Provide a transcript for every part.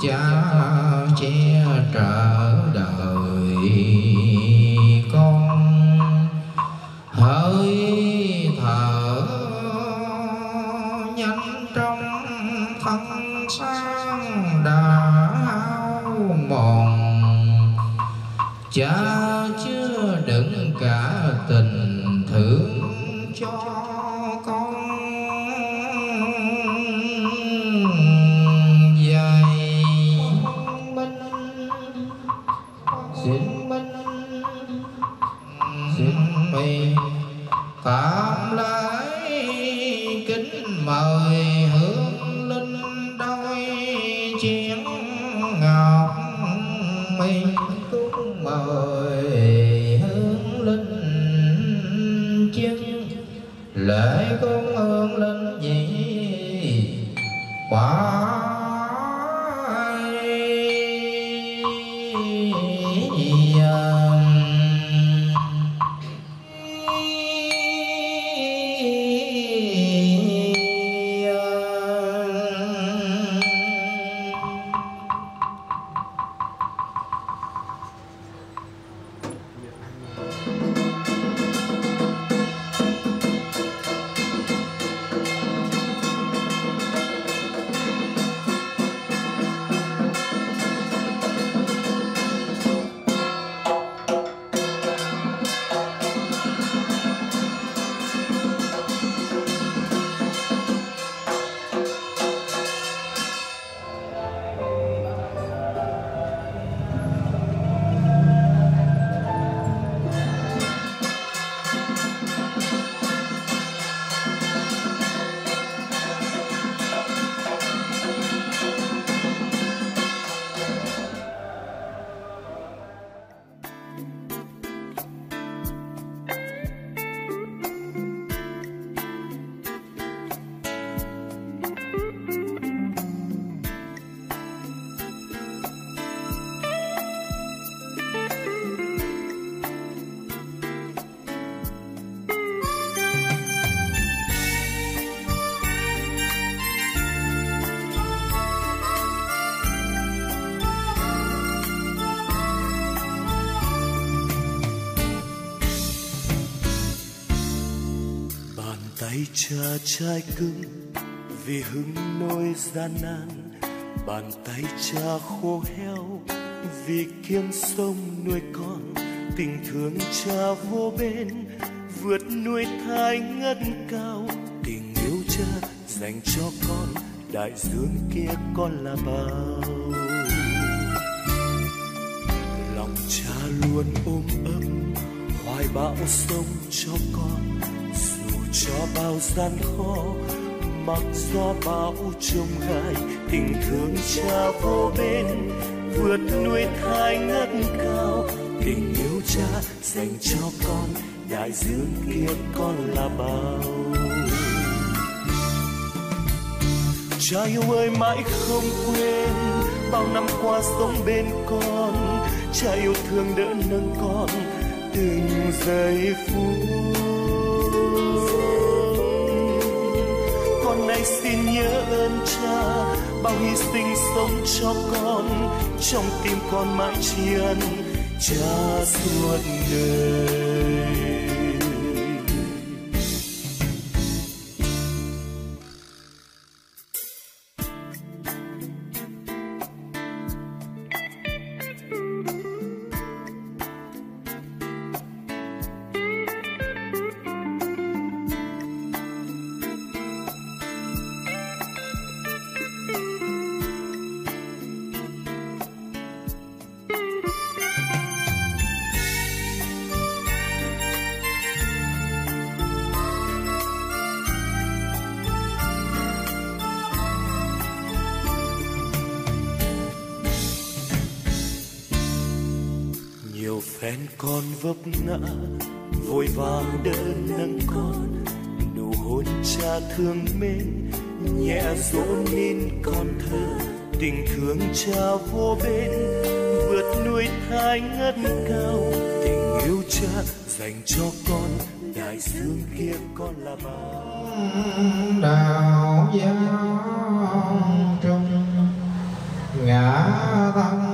cha che trở đời. Cha trai cưng, vì hứng nỗi gian nan, bàn tay cha khô heo vì kiêng sông nuôi con, tình thương cha vô bên vượt nuôi thai ngất cao. Tình yêu cha dành cho con, đại dương kia con là bao. Lòng cha luôn ôm ấp, hoài bão sông cho con cho bao gian khó, mặc gió bão trông gai, tình thương cha vô bên, vượt nuôi thai ngất cao. Tình yêu cha dành cho con, đại dương kia con là bao. Cha yêu ơi, mãi không quên, bao năm qua sống bên con. Cha yêu thương đỡ nâng con từng giây phút. Nay xin nhớ ơn cha, bao hy sinh sống cho con, trong tim con mãi tri ân cha suốt đời. Vô bên, vượt núi thái ngất cao. Tình yêu cha dành cho con, đại dương kia con là bao. Đạo giáo trung ngã tăng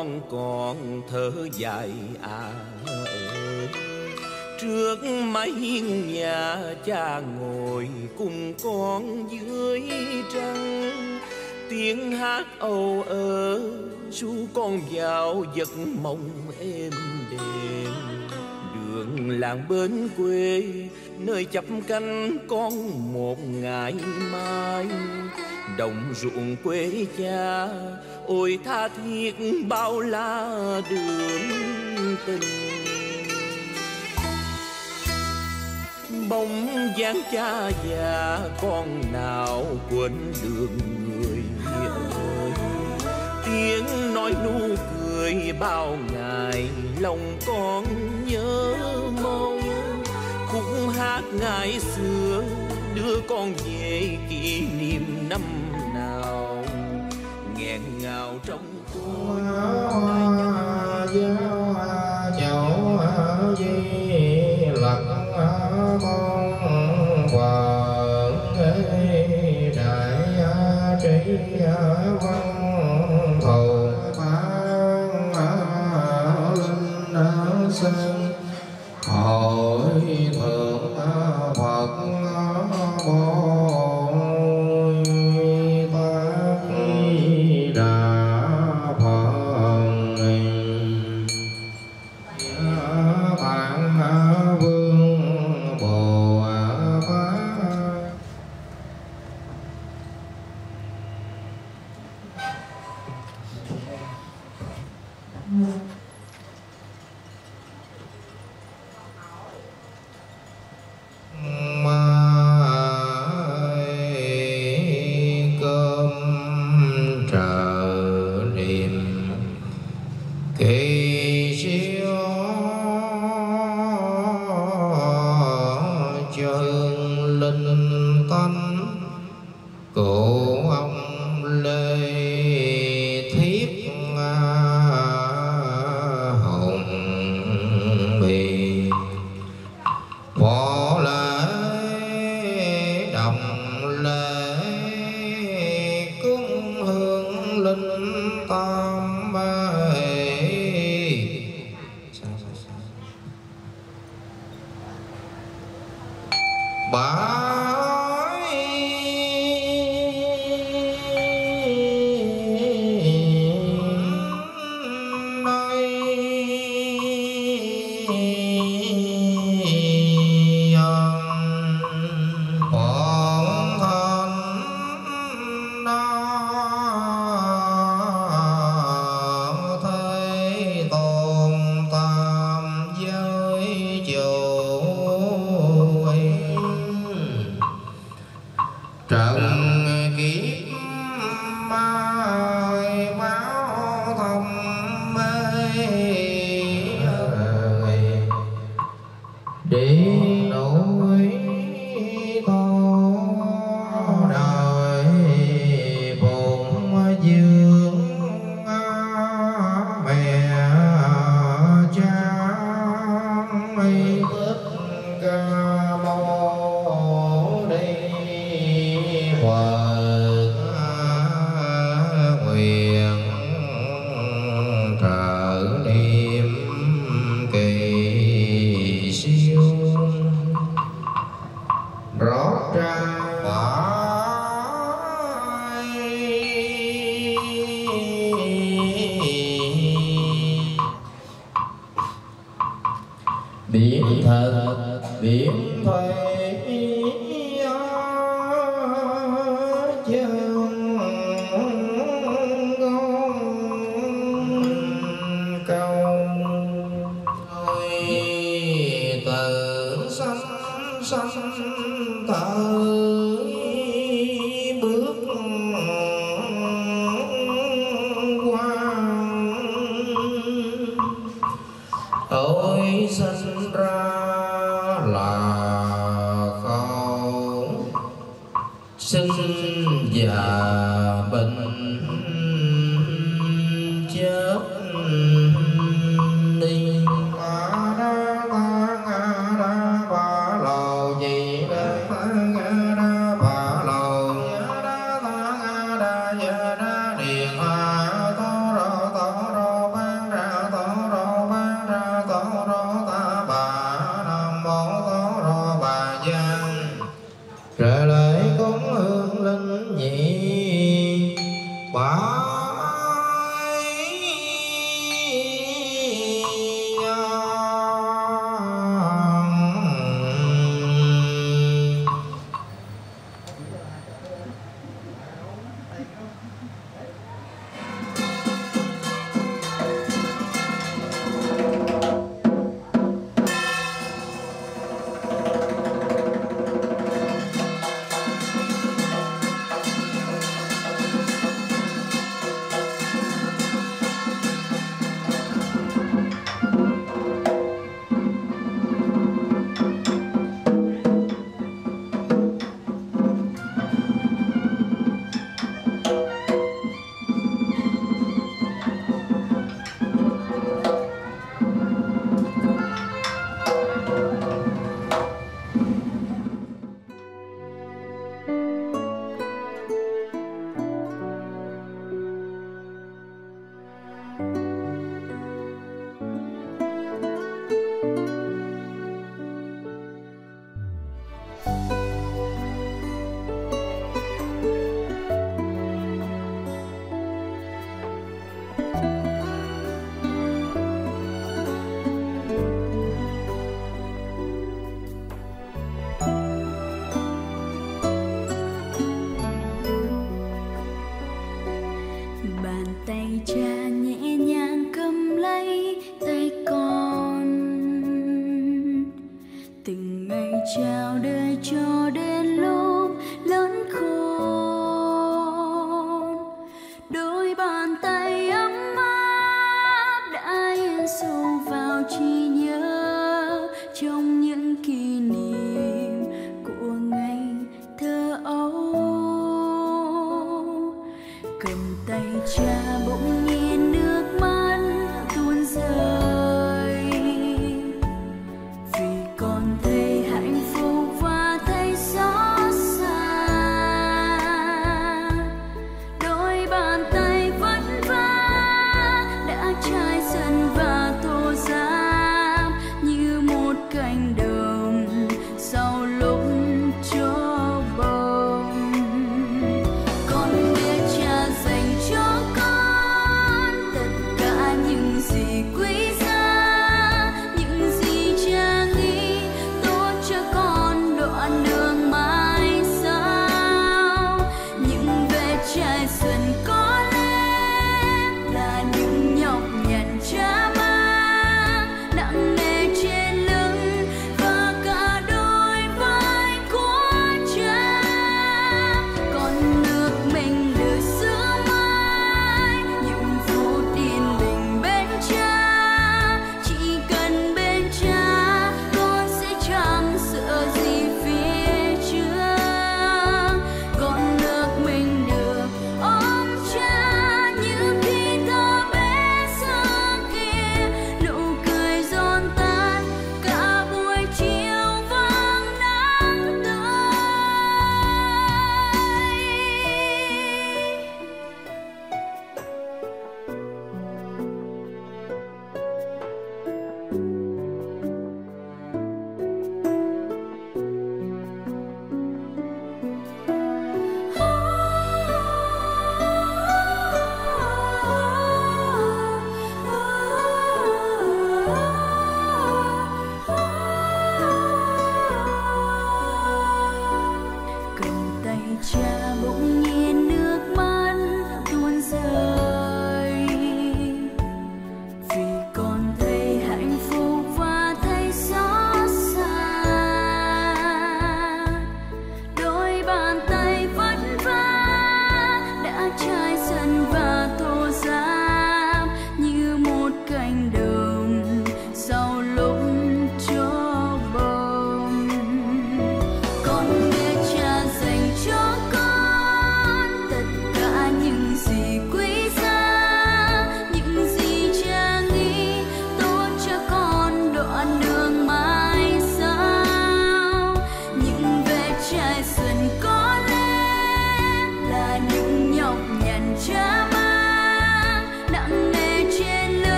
con còn thở dài à. Ơi trước mái hiên nhà cha ngồi cùng con dưới trăng, tiếng hát âu ơ ru con vào giấc mộng êm đềm. Đường làng bên quê nơi chập canh con một ngày mai, đồng ruộng quê cha ôi, tha thiết bao la đường tình. Bóng dáng cha già con nào quên đường người ơi. Tiếng nói nụ cười bao ngày lòng con nhớ mong. Khúc hát ngày xưa đưa con về kỷ niệm năm ngào trong tôi giáo chậu di lặc con mới sinh ra là không sinh già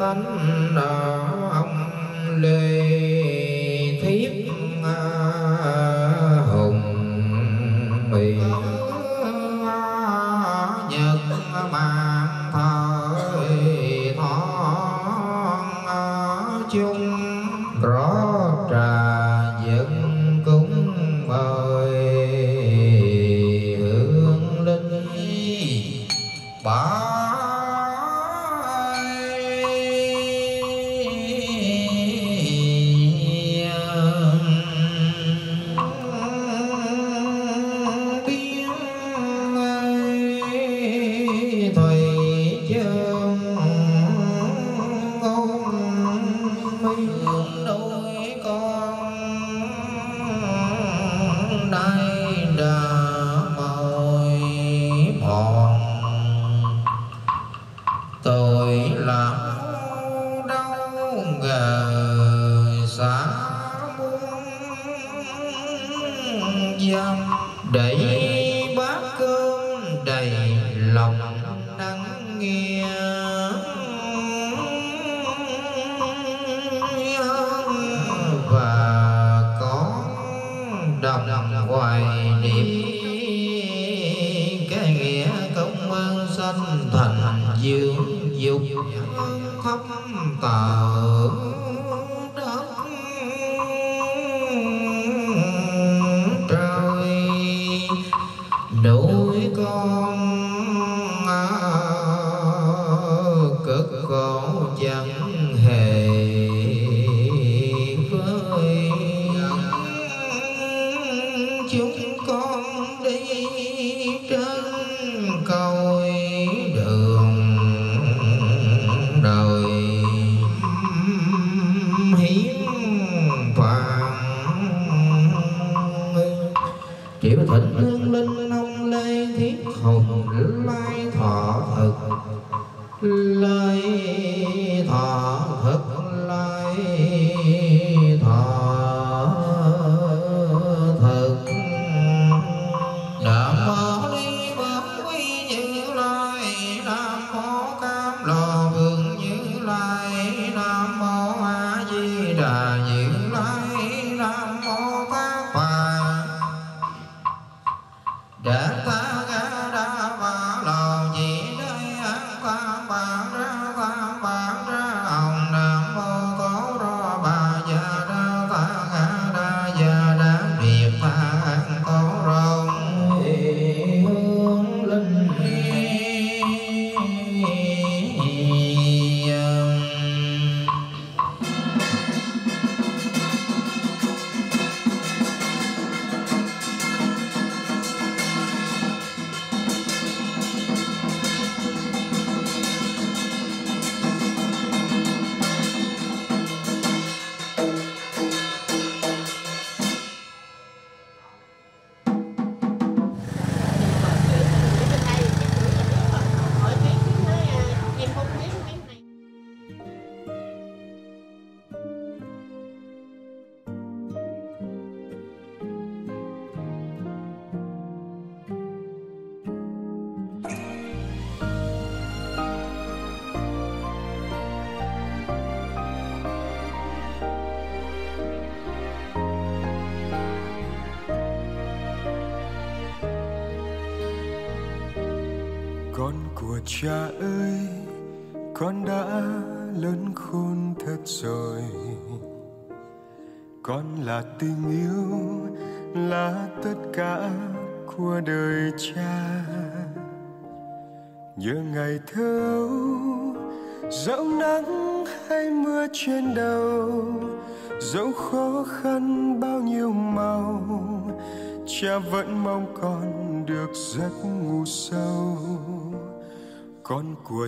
tánh đạo ông lê.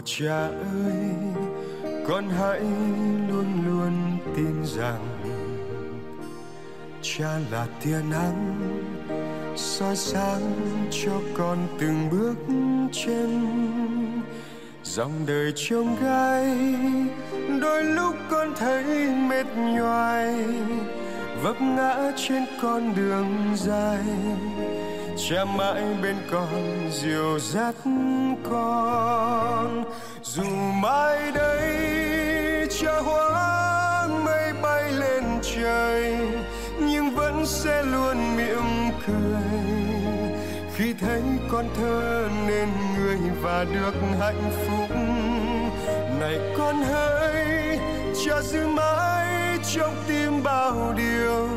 cha ơi, con hãy luôn luôn tin rằng cha là tia nắng soi sáng cho con từng bước chân. Dòng đời trông gai, đôi lúc con thấy mệt nhoài, vấp ngã trên con đường dài cha mãi bên con, dìu dắt con. Dù mai đây cha hóa mây bay lên trời, nhưng vẫn sẽ luôn miệng cười. Khi thấy con thơ nên người và được hạnh phúc. Này con hỡi cha giữ mãi trong tim bao điều,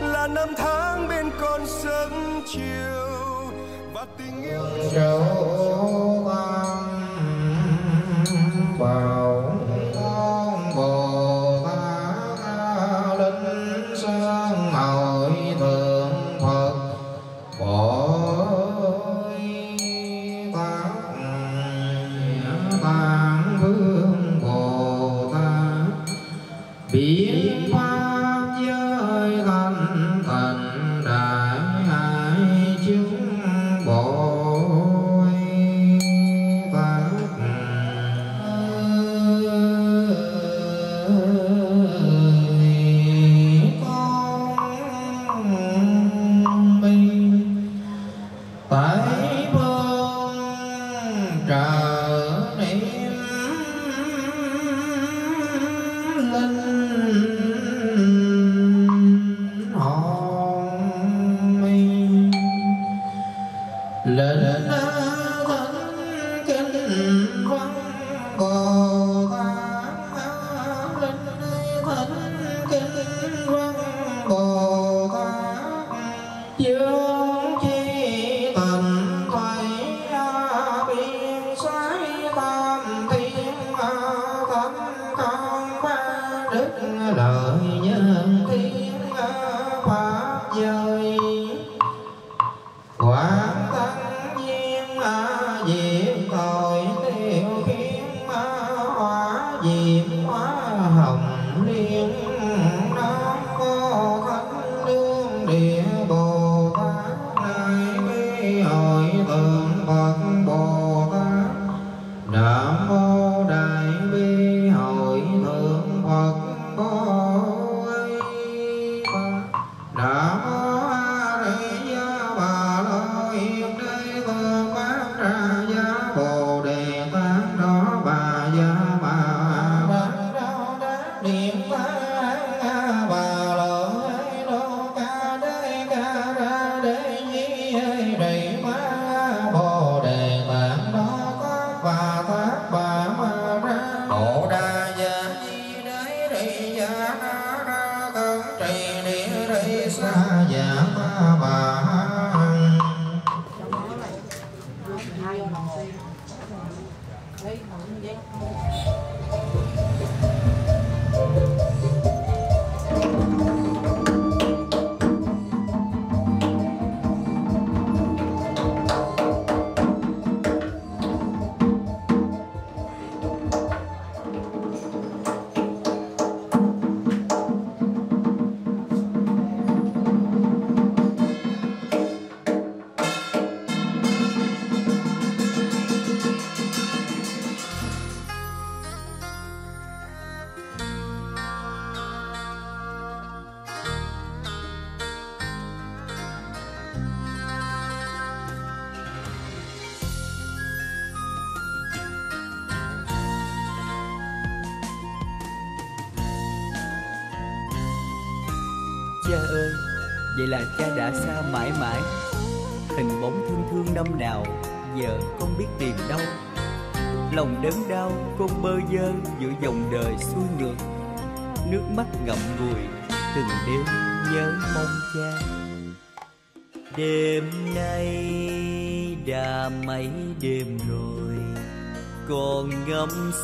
là năm tháng bên con sớm chiều nghiêng châu tam bảo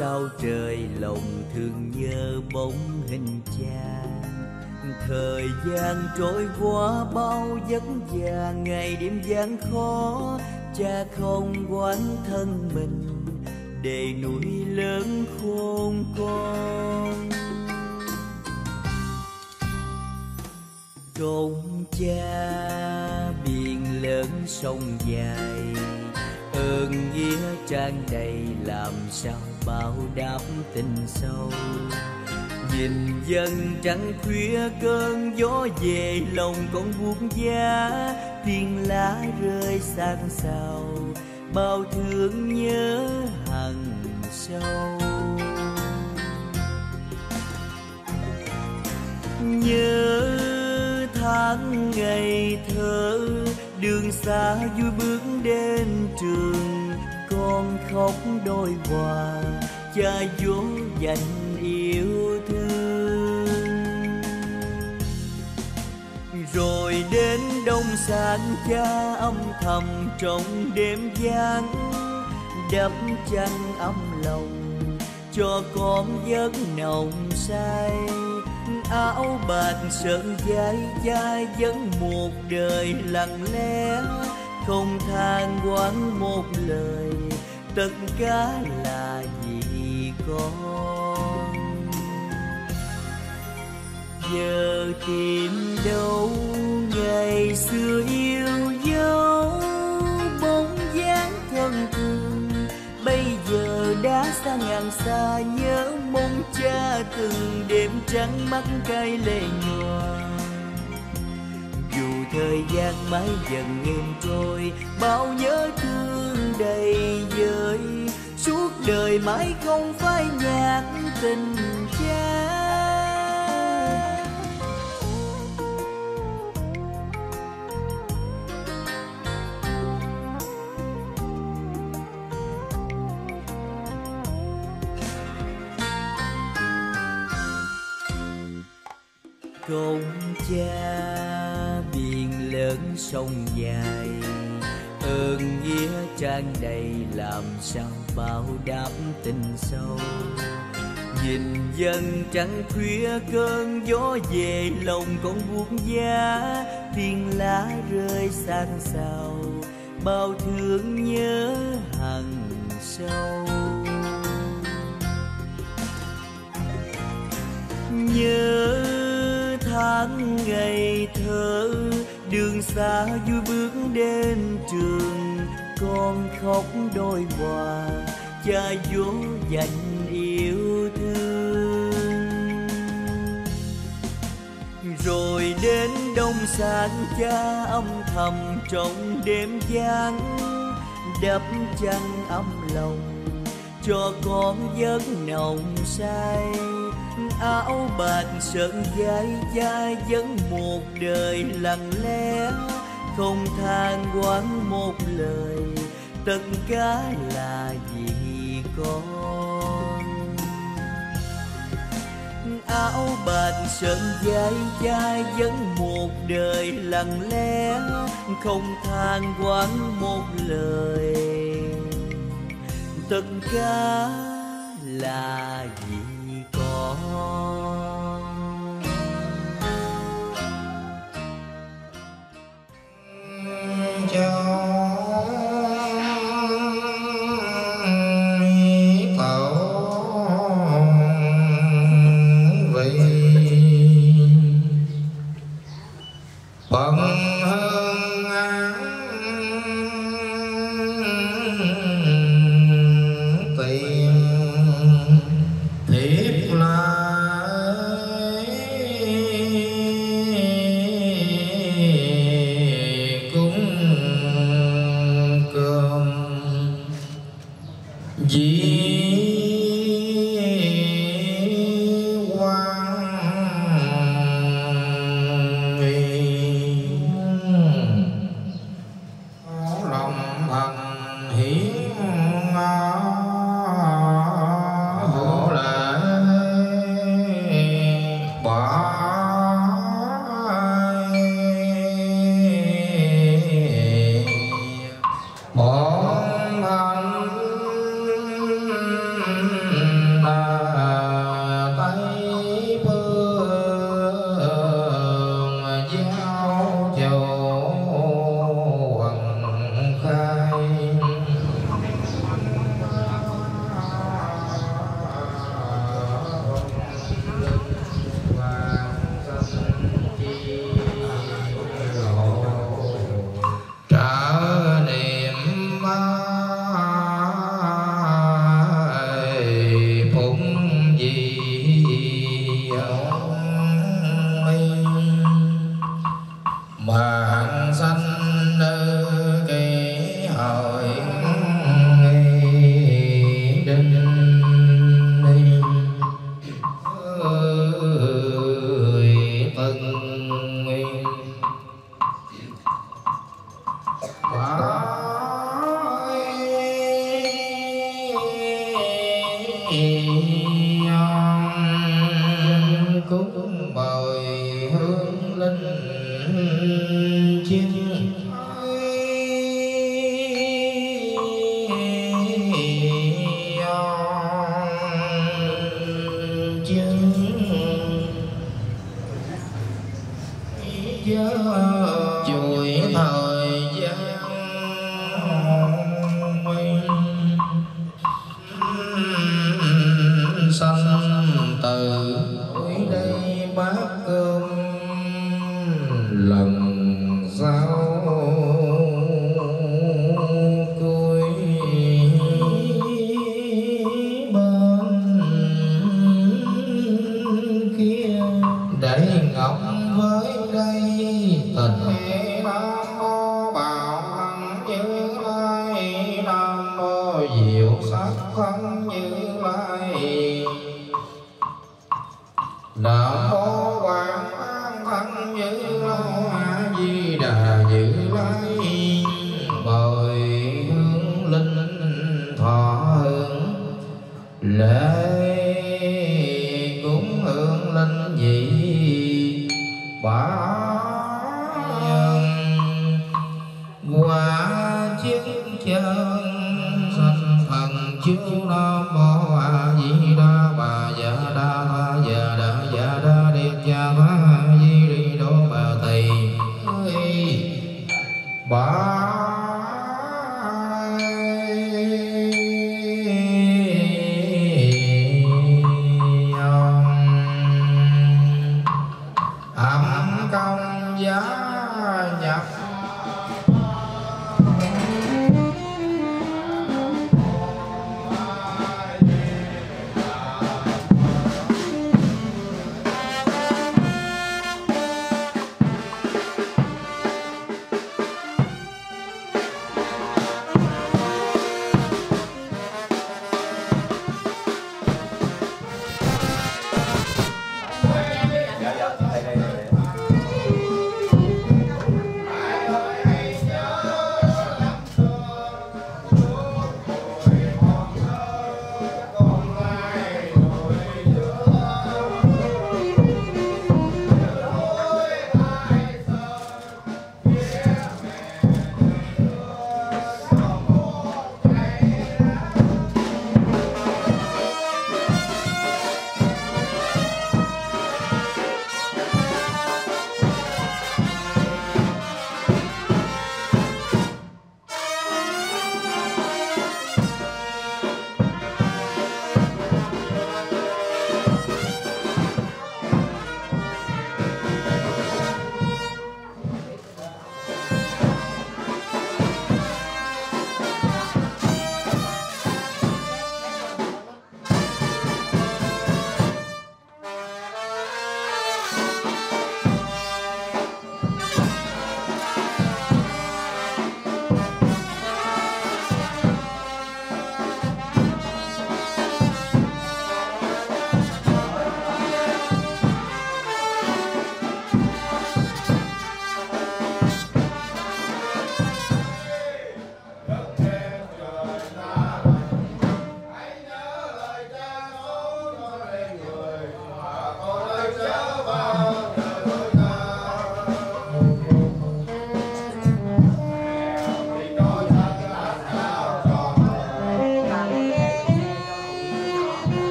sao trời lòng thương nhớ bóng hình cha thời gian trôi qua bao vất vả, ngày đêm gian khó, cha không quán thân mình. Để nuôi lớn dần trăng khuya cơn gió về, lòng con buông giá. Tiếng lá rơi sang sao bao thương nhớ hằng sâu. Nhớ tháng ngày thơ, đường xa vui bước đến trường. Con khóc đôi hòa, cha vỗ dành rồi đến đông sáng cha âm thầm trong đêm gian, đắp chăn ấm lòng cho con giấc nồng say. Áo bạc sơn dài cha vẫn một đời lặng lẽ không than quán một lời tất cả là vì con. Giờ tìm đâu ngày xưa yêu dấu bóng dáng thân thương. Bây giờ đã xa ngàn xa, nhớ mong cha từng đêm trắng mắt cay lệ nhòa. Dù thời gian mãi dần êm trôi, bao nhớ thương đầy vơi. Suốt đời mãi không phai nhạt tình cha. Công cha, biển lớn sông dài. Ơn nghĩa trang đầy làm sao bao đáp tình sâu. Nhìn dân trắng khuya cơn gió về, lòng con buông giá. Tiếng lá rơi sang sao, bao thương nhớ hằng sâu. Nhớ tháng ngày thơ, đường xa vui bước đến trường. Con khóc đôi hòa, cha vỗ dành yêu thương. Rồi đến đông sáng cha âm thầm trong đêm giang đắp chăn ấm lòng cho con giấc nồng say. Ờ, áo bạc sơn dài cha vẫn một đời lặng lẽ, không than quán một lời, tất cả là vì con. À, áo bạc sơn dài cha vẫn một đời lặng lẽ, không than quán một lời, tất cả là vì cho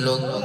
los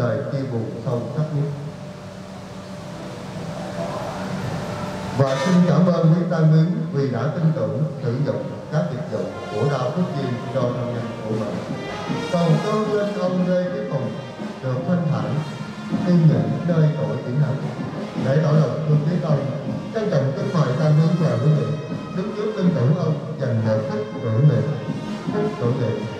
lời chia buồn sâu sắc nhất. Và xin cảm ơn quý tăng ứng vì đã tin tưởng sử dụng các dịch vụ của đạo quốc viên cho thân nhân của mình. Còn tôi lên ông lê cái phòng được thanh thản tin nhận nơi tội tỉnh hành để tỏ lòng thương tiếc ông trân trọng kính mời tăng ứng và quý vị đứng trước tin tưởng ông dành một phút tưởng niệm phút tưởng niệm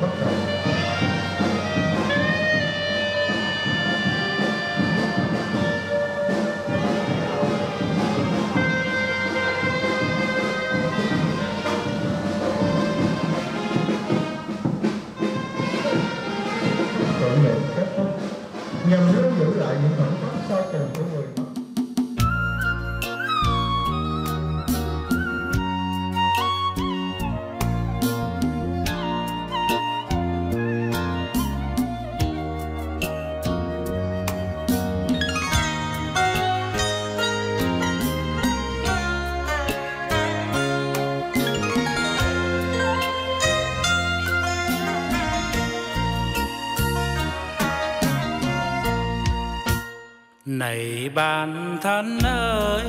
bản thân ơi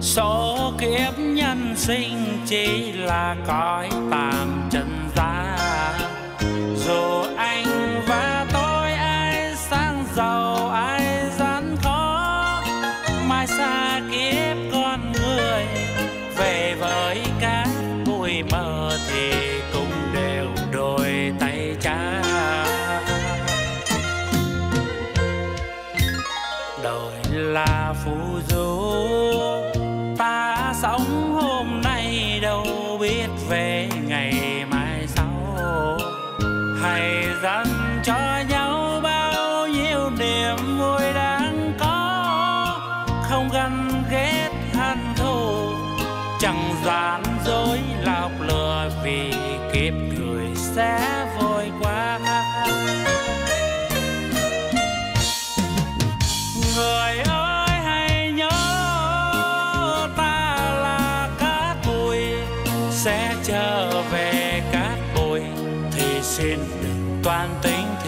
số kiếp nhân sinh chỉ là cõi tạm trần.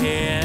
head.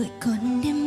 Gọi con đêm